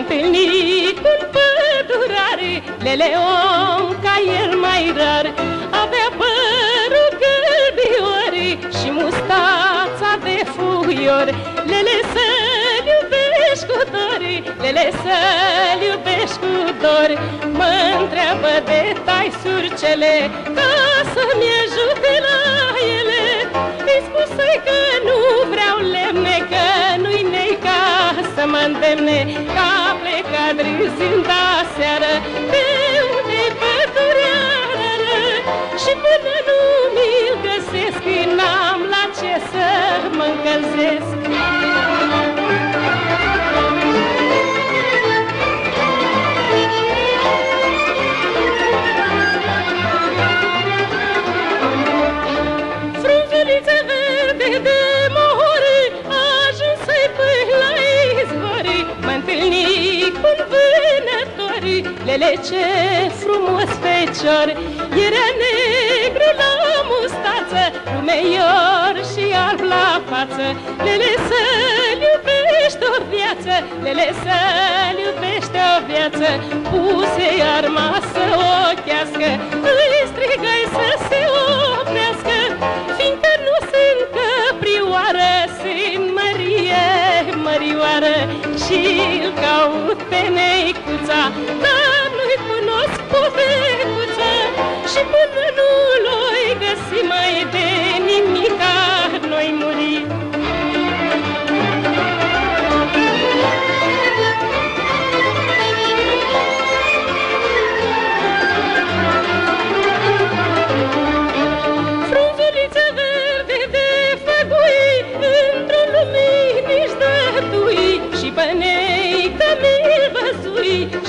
întâlnit un pădurar, lele om ca el mai rar, avea părul gâlbior și mustața de fuior, lele să-l iubești cu dor, lele să-l iubești cu dor, mă întreabă de tai surcele, ca să-mi ajute la ele, îi spuse că nu vreau lemne, că nu-i nei ca să mă îndemne, ca plecat râzând aseară De unde pădurea Și până vânători Lele ce frumos fecior! Era negru la mustață Rumeior și alb la față. Lele să-l iubești o viață Lele să-l iubești o viață. Puse arma să ochească Îi strigai să se oprească. Fiindcă nu sunt căprioară Sunt Mărie, Mărioară. Și-l caut pe neicuța Dar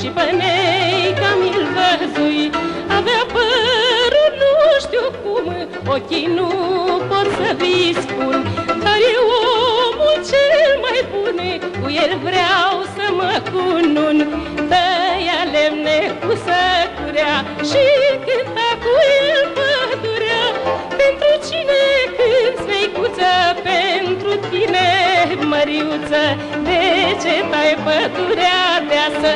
Și pănei că mi-l văzui. Avea părul nu știu cum Ochii nu pot să vi spun Dar e omul cel mai bun Cu el vreau să mă cunun. Tăia lemne cu săcurea Și cânta cu el pădurea. Pentru cine cânti, veicuță Pentru tine, măriuță De ce tai pădurea deasă